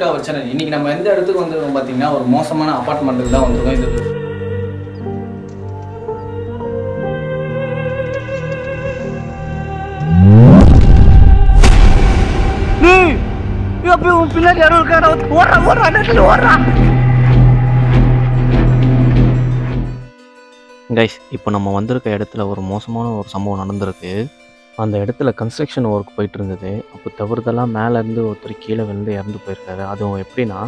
To our channel இன்னைக்கு நம்ம எந்த இடத்துக்கு வந்திருக்கோம் பார்த்தீங்கன்னா ஒரு மோசமான அப்பார்ட்மெண்ட்டுக்கு தான் வந்திருக்கோம். இது பின்னாடி யாரும் இருக்காரா ஓடுறா ஓடுறா நெட்டில் ஓடுறா. கைஸ் இப்போ நம்ம வந்திருக்க இடத்துல ஒரு மோசமான ஒரு சம்பவம் நடந்திருக்கு. அந்த இடத்துல கன்ஸ்ட்ரக்ஷன் ஒர்க் போயிட்டு இருந்தது அப்போ தவறுதெல்லாம் மேலே இருந்து ஒருத்தர் கீழே விழுந்து இறந்து போயிருக்காரு. அதுவும் எப்படின்னா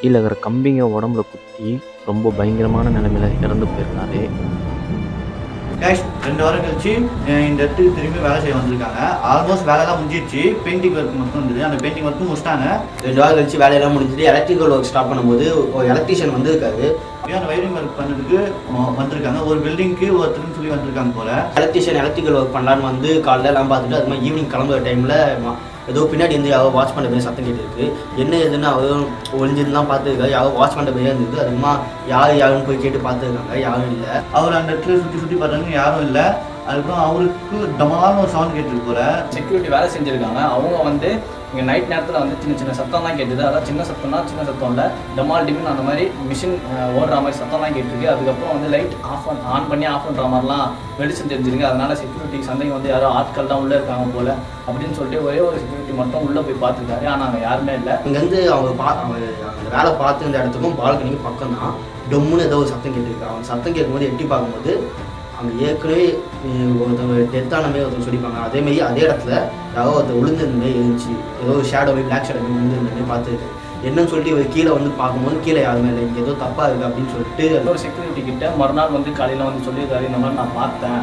கீழே இருக்கிற கம்பிங்க உடம்புல குத்தி ரொம்ப பயங்கரமான நிலைமையில இறந்து போயிருக்காரு. கேஷ் ரெண்டு வாரம் கழிச்சு இந்த இடத்துக்கு திரும்பி வேலை செய்ய வந்திருக்காங்க. ஆல்மோஸ்ட் வேலைலாம் முடிஞ்சிருச்சு. பெயிண்டிங் ஒர்க் மட்டும் இருந்தது. அந்த பெயிண்டிங் ஒர்க்கும் முடிச்சிட்டாங்க. ரெண்டு வாரம் கழிச்சு வேலையெல்லாம் முடிஞ்சுட்டு எலக்ட்ரிக்கல் ஒர்க் ஸ்டார்ட் பண்ணும்போது ஒரு எலக்ட்ரிஷியன் வந்திருக்காரு. அப்படியே அந்த வயரிங் ஒர்க் பண்ணதுக்கு அஹ் வந்திருக்காங்க. ஒரு பில்டிங்க்கு ஒருத்தருன்னு சொல்லி வந்திருக்காங்க போல. எலக்ட்ரிஷியன் எலக்ட்ரிக்கல் ஒர்க் பண்ணலான்னு வந்து காலைல எல்லாம் பார்த்துட்டு அது மாதிரி ஈவினிங் கிளம்புற டைமில் ஏதோ பின்னாடி இருந்து யாரோ வாட்ச் பண்ண போய் சத்தம் கேட்டுருக்கு. என்ன ஏதுன்னு அவரும் ஒளிஞ்சிருந்தான் பார்த்துருக்காரு. யாரோ வாட்ச் பண்ண போய் இருந்தது அதுமா யார் யாருன்னு போய் கேட்டு பார்த்துருக்காங்க. யாரும் இல்லை. அவர் அந்த இடத்துல சுற்றி சுற்றி பார்த்தாங்க யாரும் இல்லை. அதுக்கப்புறம் அவருக்கு டமாலான ஒரு சவுண்ட் கேட்டுருக்கு போல. செக்யூரிட்டி வேலை செஞ்சுருக்காங்க. அவங்க வந்து இங்கே நைட் நேரத்தில் வந்து சின்ன சின்ன சத்தம் தான் கேட்டுது. அதான் சின்ன சத்தம்னா சின்ன சத்தம் இல்லை. டமால் டிமின் அந்த மாதிரி மிஷின் ஓடுற மாதிரி சத்தம் தான் கேட்டிருக்கு. அதுக்கப்புறம் வந்து லைட் ஆஃப் ஆன் பண்ணி ஆஃப் பண்ணுற மாதிரிலாம் வெளிச்சம் தெரிஞ்சிருக்கு. அதனால செக்யூரிட்டி சந்தைக்கு வந்து யாரோ ஆட்கள் தான் உள்ளே இருக்காங்க போல அப்படின்னு சொல்லிட்டு ஒரே ஒரு செக்யூரிட்டி மட்டும் உள்ளே போய் பார்த்துருக்காரு. ஆனால் அங்கே யாருமே இல்லை. இங்கேருந்து அவங்க பா அவங்க அந்த வேலை பார்த்து இந்த இடத்துக்கும் பால்கனிக்கும் பக்கம் தான் டொம்முன்னு ஏதோ ஒரு சத்தம் கேட்டுருக்கு. அவன் சத்தம் கேட்கும்போது எட்டி பார்க்கும்போது அங்கே ஏற்கனவே ஒருத்தவங்க டெத்தான மாதிரி ஒருத்தவங்க சொல்லிப்பாங்க. அதே மாதிரி அதே இடத்துல யாரோ ஒருத்தர் விழுந்திருந்த மாதிரி இருந்துச்சு. ஏதோ ஒரு ஷேடோ மாதிரி பிளாக் ஷேடோ மாதிரி விழுந்திருந்த மாதிரி பார்த்துருக்கு என்னன்னு சொல்லிட்டு இவர் கீழே வந்து பார்க்கும்போது கீழே யாருமே இல்லை. இங்கே ஏதோ தப்பாக இருக்குது அப்படின்னு சொல்லிட்டு ஒரு செக்யூரிட்டி கிட்ட மறுநாள் வந்து காலையில் வந்து சொல்லியிருக்காரு இந்த மாதிரி நான் பார்த்தேன்.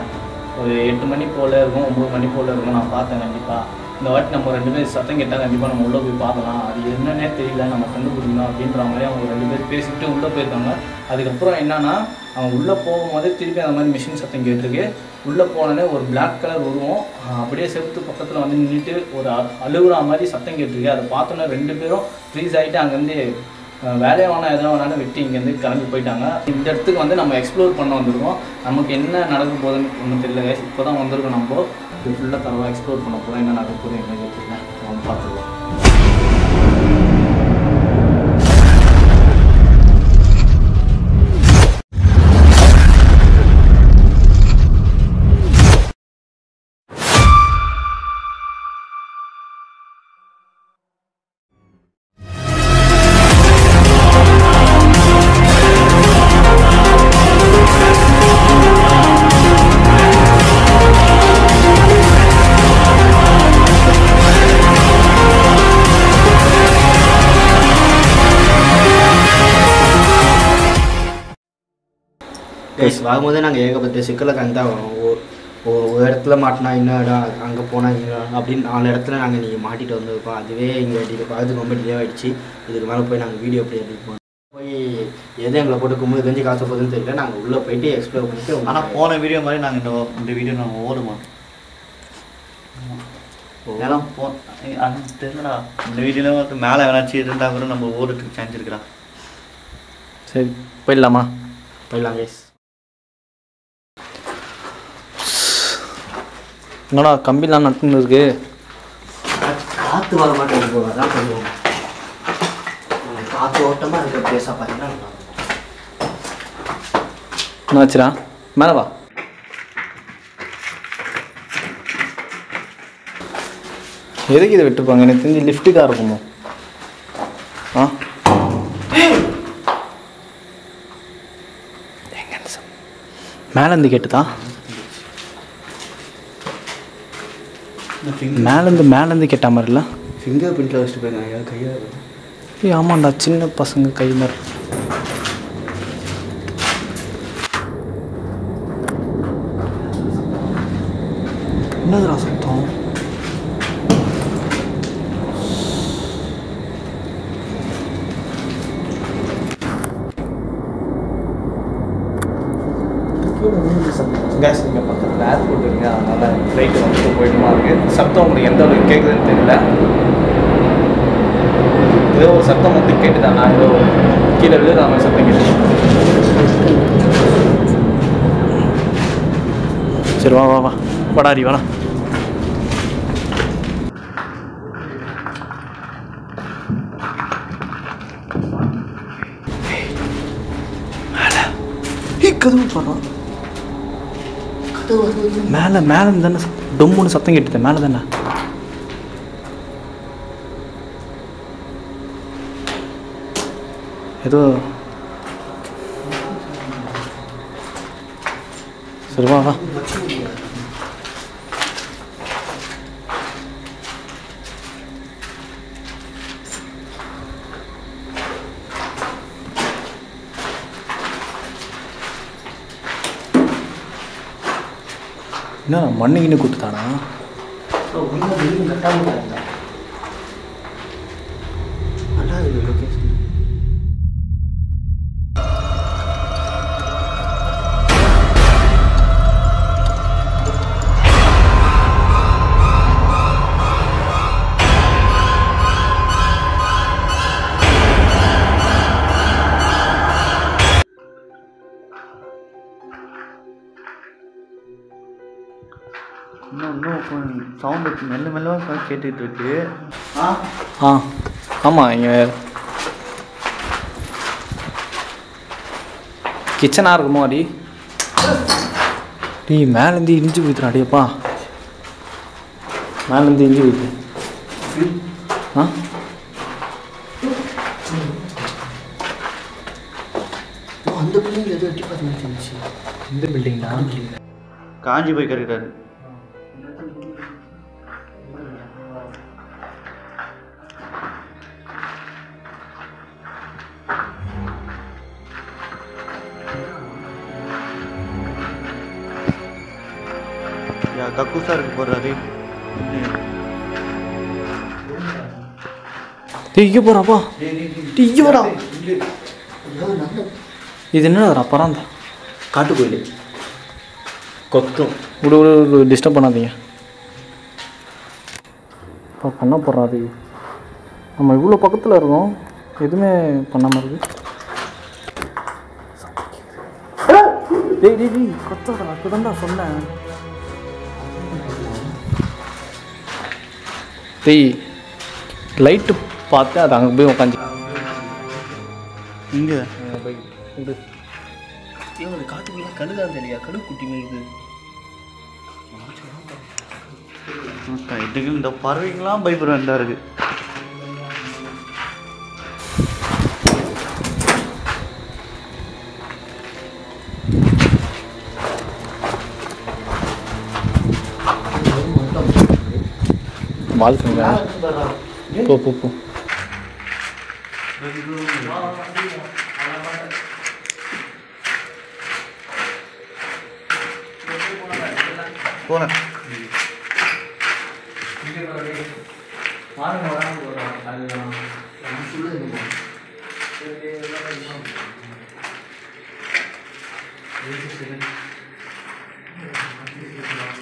ஒரு எட்டு மணி போல் இருக்கும் ஒம்பது மணி போல் இருக்கும் நான் பார்த்தேன் கண்டிப்பாக இந்த வாட்டி நம்ம ரெண்டு பேரும் சத்தம் கேட்டால் கண்டிப்பாக நம்ம உள்ளே போய் பார்க்கலாம். அது என்னன்னே தெரியல நம்ம கண்டுபிடிக்கணும் அப்படின்ற மாதிரி அவங்க ரெண்டு பேர் பேசிக்கிட்டு உள்ளே போயிருக்காங்க. அதுக்கப்புறம் என்னன்னா அவங்க உள்ளே போகும்போதே திருப்பி அந்த மாதிரி மிஷின் சத்தம் கேட்டுருக்கு. உள்ளே போனோடனே ஒரு பிளாக் கலர் உருவம் அப்படியே செவத்து பக்கத்தில் வந்து நின்றுட்டு ஒரு அ- அழுகுற மாதிரி சத்தம் கேட்டிருக்கு. அதை பார்த்தோன்னே ரெண்டு பேரும் ஃப்ரீஸ் ஆகிட்டு அங்கேருந்து வேலையை வேணாம் எதனா வேணாலும் வெட்டி இங்கேருந்து கிளம்பி போயிட்டாங்க. இந்த இடத்துக்கு வந்து நம்ம எக்ஸ்ப்ளோர் பண்ண வந்திருக்கோம். நமக்கு என்ன நடக்க போகுதுன்னு ஒன்றும் தெரியல இப்போ தான் வந்திருக்கோம் நம்ம. இது ஃபுல்லாக தரவாக எக்ஸ்ப்ளோர் பண்ண போகிறோம் என்ன நடக்கிறது என்ன கேட்டுருக்கேன் தெரியல பார்த்துருவோம் கைஸ் வரும்போதே நாங்கள் ஏகப்பட்ட சிக்கலை கண்டா வரோம் ஒ- ஒ- ஒரு இடத்துல மாட்டினா இன்னும் இடம் அங்கே போனால் இங்கே அப்படின்னு நாலு இடத்துல நாங்கள் நீங்கள் மாட்டிட்டு வந்திருக்கோம் அதுவே இங்கே டிலே பார்த்து ரொம்ப டிலே ஆகிடுச்சு இதுக்கு மேலே போய் நாங்கள் வீடியோ எப்படி எடுப்போம் போய் எது எங்களை போட்டு கும்பல் கஞ்சி காசு போகுதுன்னு தெரியல. நாங்கள் உள்ளே போயிட்டு எக்ஸ்ப்ளோர் பண்ணிட்டு ஆனால் போன வீடியோ மாதிரி நாங்கள் இந்த இந்த வீடியோ நாங்கள் ஓடுவோம் ஏன்னா போ தெரியலடா. இந்த வீடியோவில் வந்து மேலே வேணாச்சும் இருந்தால் கூட நம்ம ஓடுறதுக்கு சான்ஸ் இருக்குடா. சரி போயிடலாமா? போயிடலாம் கைஸ் என்னடா கம்பிலாம் நட்டுன்னு இருக்கு காற்று வர மாட்டேங்குது அதான் கொஞ்சம். காற்று ஓட்டமாக இருக்கிற பிளேஸாக பார்த்தீங்கன்னா நல்லா இருக்கும். என்ன வச்சுடா மேலே வா. எதுக்கு இதை விட்டுருப்பாங்க? எனக்கு தெரிஞ்சு லிஃப்ட்டுக்காக இருக்குமோ? ஆ? மேலேருந்து கேட்டுதா? மேலேருந்து மேலேருந்து கேட்ட மாதிரி இல்லை ஃபிங்கர் பிரிண்ட்டில் வச்சுட்டு போயிருக்காங்க கையாக ஏய் ஆமாண்டா சின்ன பசங்க கை மாதிரி. வா வா படாரி வாடா கதவு மேல மேலே டொம்முன்னு சத்தம் கேட்டு மேலே தானே. ஏதோ. சரிவா வா. என்ன மண்ணுகின்னு கூட்டுத்தானா மெல்ல மெல்லமாக கேட்டுட்டு இருக்கு. ஆ? ஆ ஆமாம் இங்கே கிச்சனாக இருக்குமோ அடி? டீ மேலேருந்து இஞ்சி போய்த்துறா அடியப்பா மேலேருந்து இஞ்சி போய்த்து ஆ? அந்த பிள்ளைங்க எதுவும் எட்டி பார்த்து இந்த பில்டிங்டா காஞ்சி போய் கருக்கிறாரு கக்கூசா இருக்கு போடுறாரு. டீ இங்கே போகிறாப்பா இங்கே போடா இது என்னடா பராந்தா காட்டுக்கோயில். கொக்கும் விடு விடு டிஸ்டர்ப் பண்ணாதீங்க. இப்போ பண்ண போகிறாது நம்ம இவ்வளோ பக்கத்தில் இருக்கோம். எதுவுமே பண்ணாமல் இருக்கு. டேய் டேய் டேய் கத்தாடா அப்போதான்டா சொன்னேன். டேய் லைட்டு பார்த்து அது அங்கே போய் உட்காந்து இங்கே. இவங்க காட்டுக்குள்ள கழுதான் தெரியா கழு குட்டி இதுக்கு இந்த பறவைங்களாம் பயப்பட வேண்டாம் இருக்கு. பால்கனியா போ போ போ போனேன்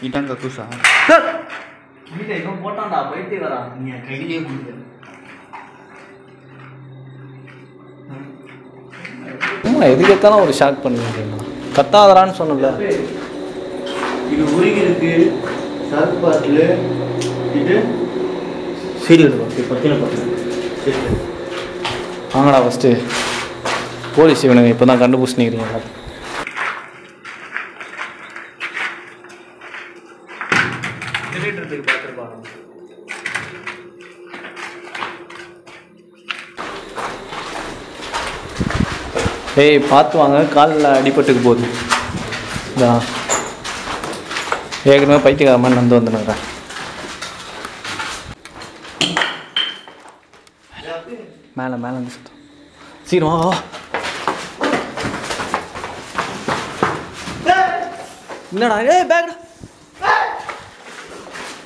இதான் கக்கூசா போட்டான்டா போயிட்டு வரா? நீ கையிலேயே கொடுக்குற ஆமாம் எதுக்கு எத்தாலும் ஒரு ஷாக் பண்ணுவீங்க கத்தாதரான்னு சொன்னல இது உருகி இருக்கு சர்க் பாட்டில் இது சீரியல் பத்தின பத்தின வாங்கடா ஃபஸ்ட்டு போலீஸ் இவனுங்க இப்போ தான் கண்டுபிடிச்சிக்கிறீங்க எல்லாரும் ஏய் பார்த்து வாங்க. காலில் அடிபட்டுக்கு போகுது. இதான் ஏற்கனவே பைத்தியக்கார மாதிரி நடந்து வந்துனுக்குறேன் மேலே மேலே வந்து சுத்தம் சீக்கிரம் என்னடா ஏய் பேக்டா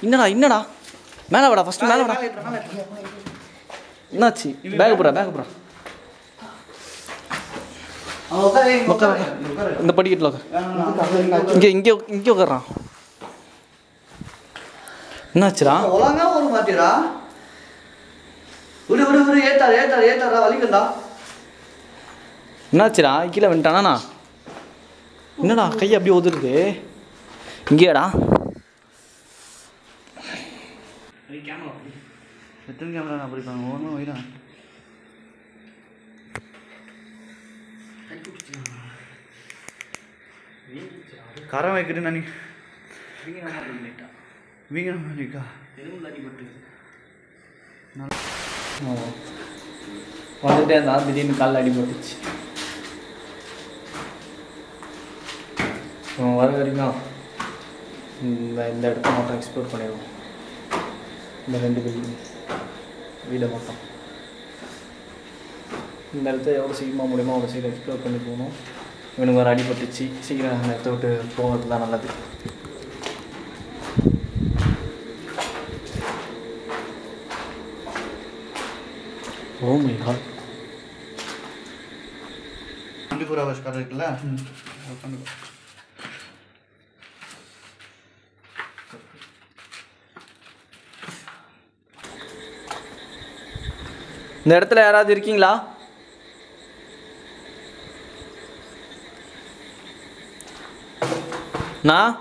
என்னடா என்னடா? மேலே வாடா ஃபஸ்ட்டு மேலே வாடா. என்னாச்சு? பேக் போடுறா பேக் போடுறா. உட்கார இந்த படிக்கட்டில் உட்கார் இங்கே இங்கே இங்கே உட்காரான் என்னாச்சுடா? ஒழுங்கா ஒரு மாட்டிடா. விடு விடு விடு ஏத்தாரு ஏத்தாரு ஏத்தாரா வலிக்கண்டா என்னாச்சுடா? கீழே வந்துட்டானா என்னடா கை அப்படியே உதிருது இங்கேயாடா. எத்தனை கேமரா நான் படிப்பாங்க ஒன்றும் வைடா கரம் வைக்கிறேன் நான் வீங்கின இருக்கா வந்துட்டே இருந்தா திடீர்னு காலில் அடிபட்டுச்சு அவன் வர வரைக்கும்? இந்த இந்த இடத்த மட்டும் எக்ஸ்ப்ளோர் பண்ணிடுவோம். இந்த ரெண்டு பில்டிங் வீடை மட்டும். இந்த இடத்த எவ்வளோ சீக்கிரமாக முடியுமோ அவ்வளோ சீக்கிரம் எக்ஸ்ப்ளோர் பண்ணி போகணும். இவனுக்கு ஒரு அடிபட்டுச்சு சீக்கிரம் அந்த இடத்த விட்டு போகிறது தான் நல்லது ஓ my God twenty four hours கடை இருக்குல்ல இந்த இடத்துல யாராவது இருக்கீங்களா? நான்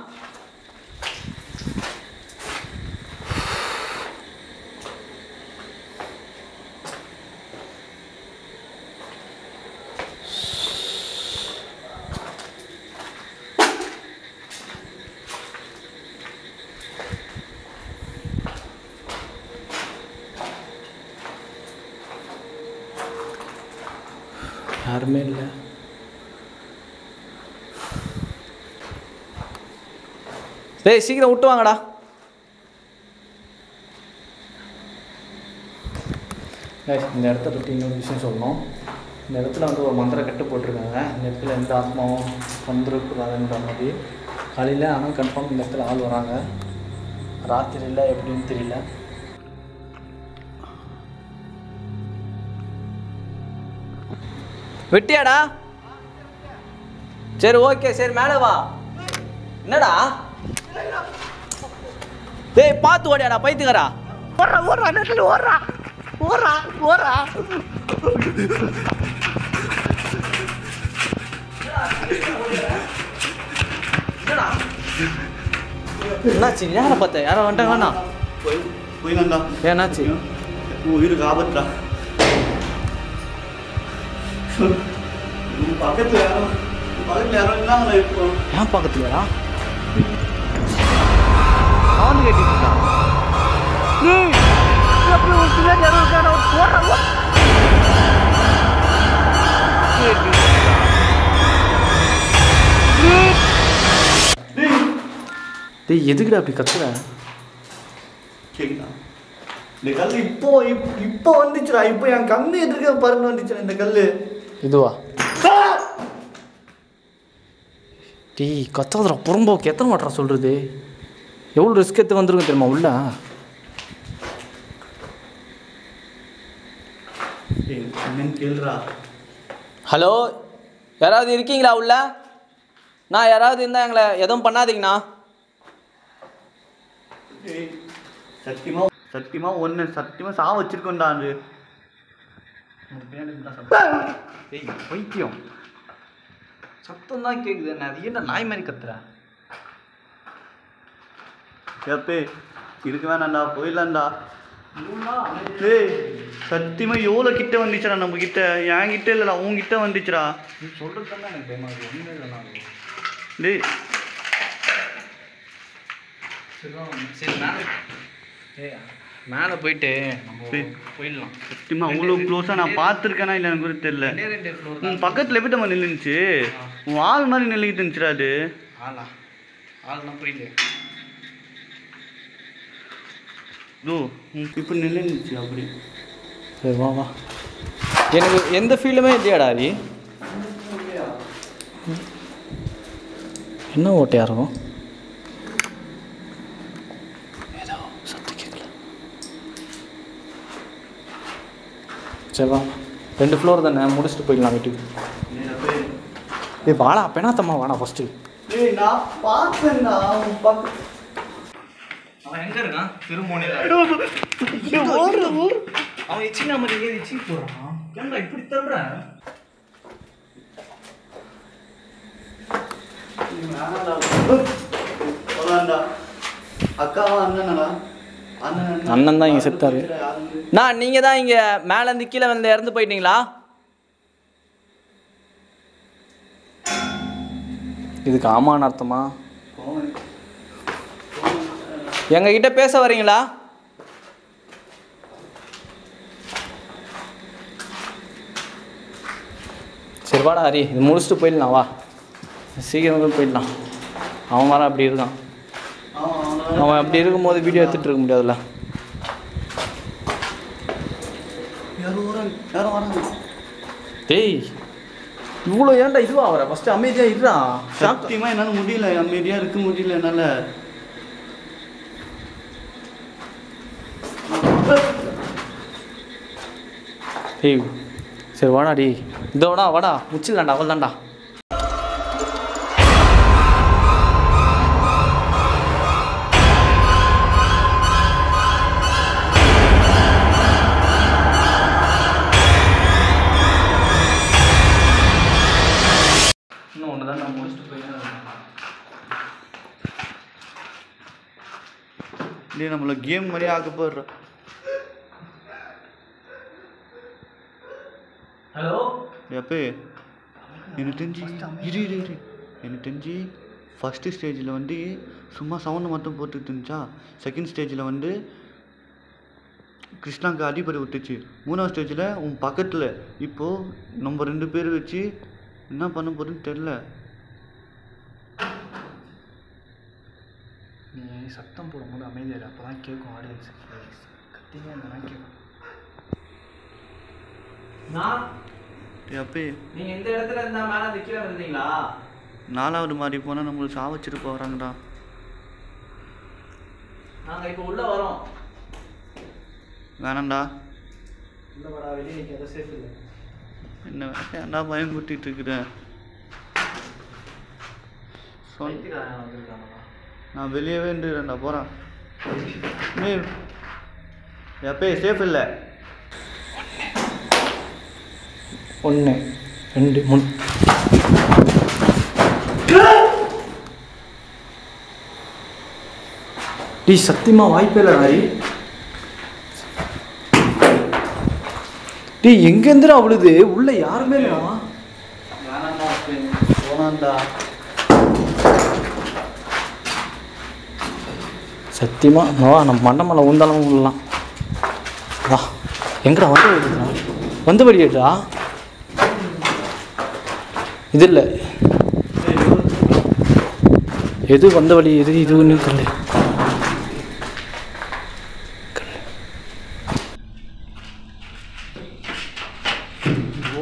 யாருமே இல்லை டேய் சீக்கிரம் விட்டு வாங்கடா. இந்த இடத்த பற்றி இன்னொரு விஷயம் சொல்லணும். இந்த இடத்துல வந்து ஒரு மந்திர கட்டு போட்டிருக்காங்க. இந்த இடத்துல எந்த ஆத்மாவும் வந்துடக்கூடாதுன்ற மாதிரி. காலையில் ஆனால் கன்ஃபார்ம் இந்த இடத்துல ஆள் வராங்க. ராத்திரியில் எப்படின்னு தெரியல. வெட்டியாடா? சரி ஓகே சரி மேலே வா. என்னடா? டேய் பார்த்து ஓடியாடா பைத்துக்கறா ஓடுறா ஓடுறா நெட்டில் ஓடுறா. ஓடுறா ஓடுறா. என்னாச்சு யாரை பார்த்த? யாரோ வந்துட்டாங்க வேணா போய் போயிடலாம்டா ஏன் என்னாச்சு? உயிருக்கு ஆபத்துடா பக்கத்துல யாரும் பக்கத்துல யாரும் இல்லாங்களா இப்போ. ஏன் பக்கத்துலடா அவனு கேட்டுட்டு இருக்கான் ஏய் அப்படி ஒரு பின்னாடி யாரோ டேய் எதுக்குடா அப்படி கத்துற? சரிங்களா இந்த கல் இப்போ இப்- இப்போ வந்துச்சுடா. இப்போ என் கண்ணு எதிர்க்க பறந்து வந்துச்சுடா இந்த கல் இதுவா? டேய் கத்தாதடா புறம்போக்கு. எத்தனை வாட்டரா சொல்கிறது எவ்வளோ ரிஸ்க் எடுத்து வந்திருக்கும் தெரியுமா உள்ள? ஹலோ யாராவது இருக்கீங்களா உள்ள? நான் யாராவது இருந்தால் எங்களை எதுவும் பண்ணாதீங்கண்ணா. ஏய், சத்தியமா சத்தியமா ஒன்று சத்தியமா சா வச்சிருக்கோம்டா அது. பைத்தியம். சத்தம் தான் கேட்குது அது என்ன நாய் மாதிரி கத்துறேன் கேப்பே இருக்க வேணாம்டா போயிடலாம்டா. ஏய் சத்தியமா எவ்வளோ கிட்ட வந்துச்சுடா நம்ம கிட்ட என் கிட்ட இல்லைடா உன் கிட்ட வந்துச்சுடா டேய். சரி மேலே. போயிட்டு. போயிடலாம். சத்தியமா அவ்வளோ க்ளோஸாக நான் பார்த்துருக்கேனா இல்லை எனக்கு கூட தெரியல. உன் பக்கத்தில் எப்படி நம்ம நின்றுச்சு உன் ஆள் மாதிரி நின்றுக்கிட்டு இருந்துச்சுடா அது. ஆளா? ஆள்னா புரியல ஓ இப்போ நின்றுச்சு அப்படி. சரி வா வா. எனக்கு எந்த ஃபீல்டுமே இல்லையாடா அது என்ன ஓட்டையா இருக்கும்? ஏதோ சத்தம் கேட்கல சரி வா ரெண்டு ஃப்ளோர் தானே முடிச்சுட்டு போயிடலாம் வீட்டுக்கு. ஏய் வாடா பெணாத்தம்மா வாடா ஃபஸ்ட்டு ஏய் நான் பார்த்தேன்டா எங்கே இருக்கான்? திருமோனியில் அவன் எச்சினா மாதிரி எச்சி போடுறான் ஏன்டா இப்படி அண்ணன் அண்ணன் தான் இங்கே செத்தாரு. நான் நீங்கள் தான் இங்கே மேலேருந்து கீழே வந்து இறந்து போயிட்டீங்களா? இதுக்கு ஆமான்னு அர்த்தமா? எங்ககிட்ட பேச வரீங்களா? சரி வாடா ஹரி இது முடிச்சுட்டு போயிடலாம் வா. சீக்கிரமே போயிடலாம். அவன் வர அப்படி இருக்கான். அவன் அப்படி இருக்கும்போது வீடியோ எடுத்துகிட்டு இருக்க முடியாதுல்ல. டேய் இவ்வளோ ஏன்டா இதுவா வர ஃபஸ்ட்டு அமைதியாக இருடா. சத்தியமாக என்னால் முடியல அமைதியாக இருக்க முடியல என்னால். டேய் சரி வாடா டி இதோடா வாடா முச்சிடலாம்டா அவள் தான்டா நம்மள கேம் மாதிரியே ஆக்க போடுறோம் ஹலோ? எப்போ எனக்கு தெரிஞ்சு இரு இரு இரு. எனக்கு தெரிஞ்சு ஃபஸ்ட்டு ஸ்டேஜில் வந்து சும்மா சவுண்டு மட்டும் போட்டுட்டு இருந்துச்சா? செகண்ட் ஸ்டேஜில் வந்து கிருஷ்ணாக்கு அடிப்படை விட்டுச்சு. மூணாவது ஸ்டேஜில் உன் பக்கத்தில். இப்போது நம்ம ரெண்டு பேர் வச்சு என்ன பண்ண போகிறதுன்னு தெரில நீ சத்தம் போடும்போது அமைதியாக அப்போ தான் கேட்கும் ஆடியன்ஸ் கத்திங்க கேட்கும் நான்? எப்போ நீங்கள் இந்த இடத்துல இருந்தால் மேலே அந்த கீழே இருந்தீங்களா நாலாவது மாதிரி போனால் நம்மளுக்கு சாவச்சிட்டு போகிறாங்கடா நாங்கள் இப்போ உள்ளே வரோம். வேணாம்டா. உள்ளே வரா வெளியே நிற்க சேஃப் இல்லை. என்ன ஏன்டா பயம் கூட்டிகிட்டு இருக்கிறேன் நான் வெளியவே இருந்துக்கிறேன்டா போகிறேன் நீ எப்பே சேஃப் இல்லை. ஒன்று ரெண்டு மூணு. டீ சத்தியமா வாய்ப்பே இல்லை ஹரி டீ எங்கேருந்துடா அவ்வளோது உள்ள யாருமே இல்லைடா போனான்டா சத்தியமா நோவா நம்ம மண்டை மேலே ஊந்தாலும் விடலாம் வா. எங்கடா வந்து வந்து வழிடுறா இது இல்லை எது வந்த வழி எது இதுன்னு தெரியல.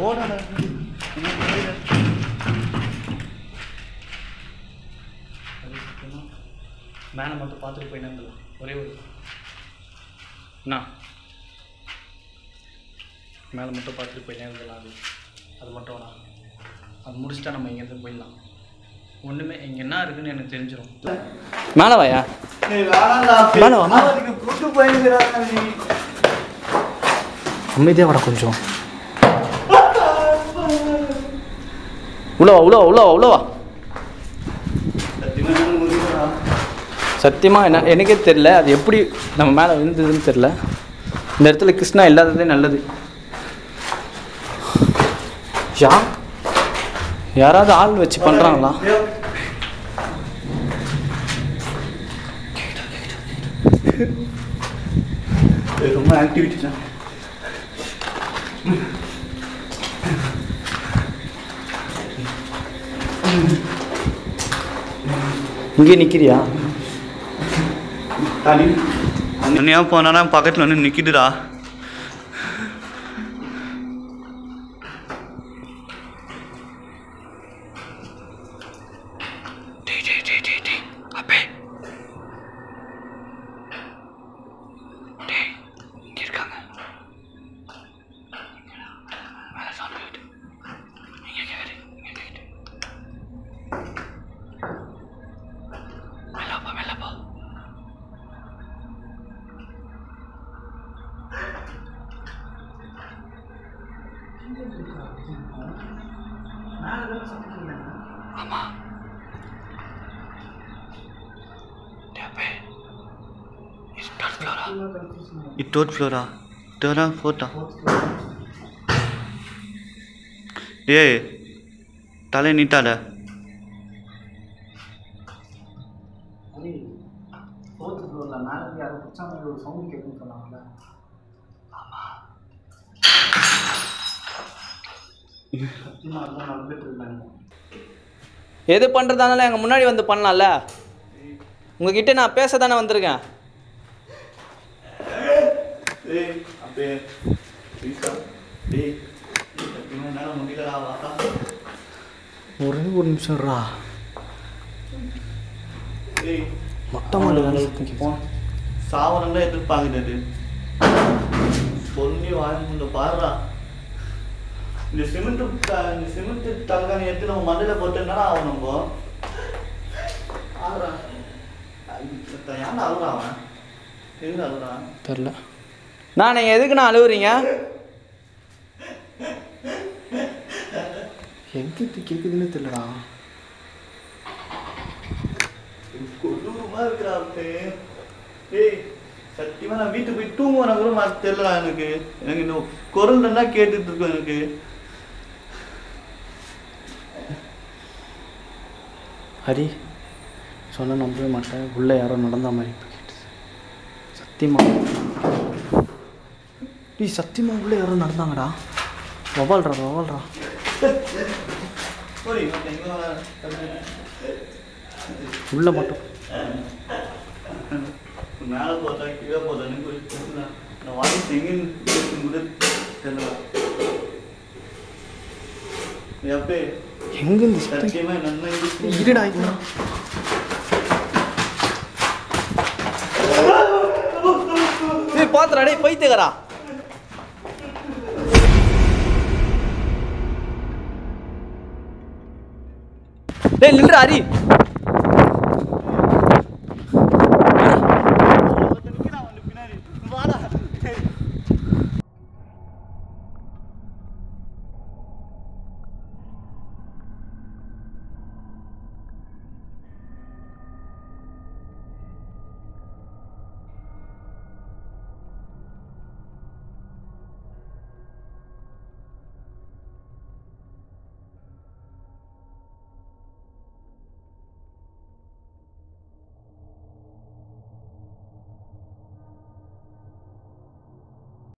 ஓடடா மேலே மட்டும் பார்த்துட்டு போயின்னு ஒரே ஒரு அண்ணா. மேலே மட்டும் பார்த்துட்டு போயிட்டே இருந்தலாம் அது. அது மட்டும் வேணாம். அது முடிச்சிட்டா நம்ம இங்கேருந்து போயிடலாம். ஒன்றுமே இங்கே என்ன இருக்குன்னு எனக்கு தெரிஞ்சிடும் மேலே வாயா? மேலே வா அமைதியாக வாடா கொஞ்சம். உள்ள வா உள்ள வா உள்ள வா உள்ள வா. சத்தியமா என்னால முடியலடா. சத்தியமாக என்ன எனக்கே தெரில அது எப்படி நம்ம மேலே விழுந்ததுன்னு தெரில இந்த இடத்துல கிருஷ்ணா இல்லாததே நல்லது. யா யாராவது ஆள் வச்சு பண்ணுறாங்களா ரொம்ப ஆக்டிவிட்டி தான் இங்கே நிற்கிறியா தனி தனியாக போனானா பக்கத்தில் வந்து நிற்கிதுடா It's not flora. It's not flora. Terra flora. டேய் தலை நீட்டாத எது பண்ணுறதானால எங்கள் முன்னாடி வந்து பண்ணலாம்ல உங்ககிட்ட நான் பேச தானே வந்திருக்கேன். ஒரே ஒரு நிமிஷம்ரா டேய் மொட்டை மாடு சாவரம் தான் எதிர்பார்க்குறது. சொல்லி வாங்க பாருடா. இந்த சிமெண்ட் இந்த சிமெண்ட் தலகாணி எடுத்து நம்ம மண்ணில் போட்டோம்னா அவன் நம்ம ஆடுறா ஏன்டா அழுறா அவன் எதுக்கு அழுறான் தெரில நான் நீங்கள் எதுக்கு நான் அழுவுறீங்க எங்கே கேட்குதுன்னு தெரியலடா. கொடூரமா இருக்கிறா ஏய் சத்தியமா நான் வீட்டுக்கு போய் தூங்குவேன் கூட மாத்த தெரியலடா எனக்கு. எனக்கு இந்த குரல் கேட்டுட்டு இருக்கும் எனக்கு. ஹரி சொன்ன நம்பவே மாட்டேன். உள்ளே யாரோ நடந்த மாதிரி இப்போ கேட்டுது. சத்தியமா? டேய் சத்தியமா உள்ளே யாரோ நடந்தாங்கடா. வவால்ரா வவால்ரா உள்ளே மட்டும் மேலே போதா கீழே போதான்னு நான் வாங்கி எங்கன்னு தெரியல. எப்பே எங்கே இந்த சத்தம்? சத்தியமா நல்லா இருடா. இருடா ஏய் பாத்துடா டேய் பைத்தியக்காரா ஹரி